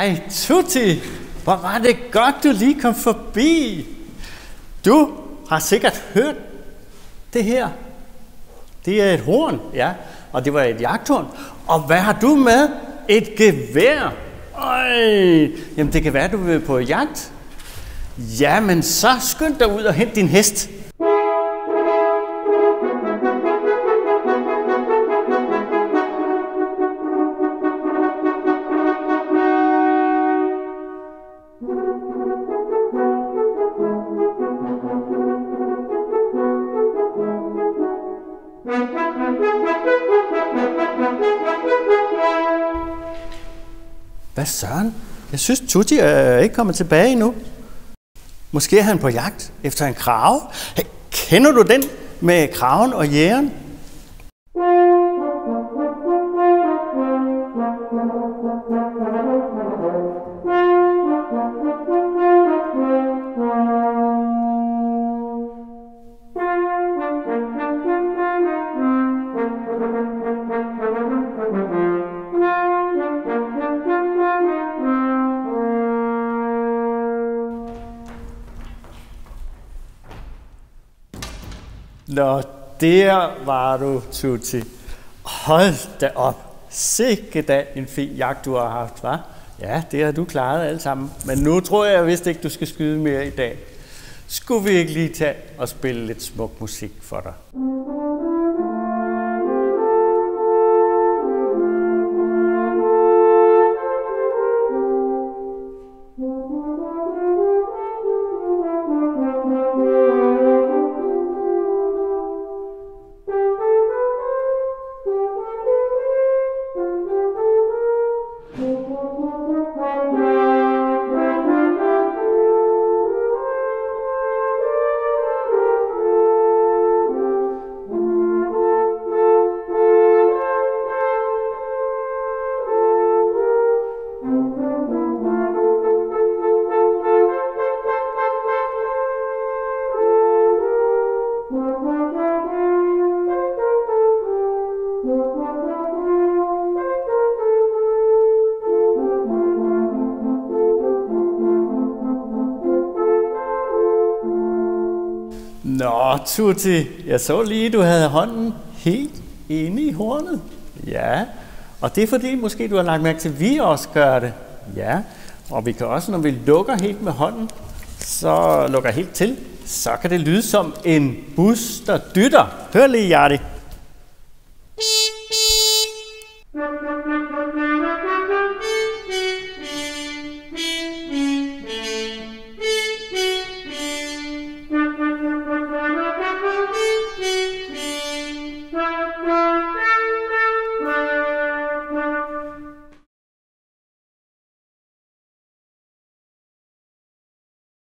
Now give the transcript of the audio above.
Hej Tutti, hvor var det godt, du lige kom forbi. Du har sikkert hørt det her. Det er et horn, ja, og det var et jagthorn. Og hvad har du med? Et gevær. Øj, jamen det kan være, du vil på jagt. Jamen, så skynd dig ud og hent din hest. Hvad søren? Jeg synes, Tutti er ikke kommet tilbage endnu. Måske er han på jagt efter en krave. Hey, kender du den med kraven og jægeren? Nå, der var du, Tutti. Hold da op. Sikke da en fin jagt, du har haft, var? Ja, det har du klaret alle sammen. Men nu tror jeg vist ikke, du skal skyde mere i dag. Skulle vi ikke lige tage og spille lidt smuk musik for dig? Nå, Tutti, jeg så lige, du havde hånden helt inde i hornet. Ja, og det er fordi, måske du har lagt mærke til, at vi også gør det. Ja, og vi kan også, når vi lukker helt med hånden, så lukker helt til, så kan det lyde som en bus, der dytter. Hør lige, Jardi.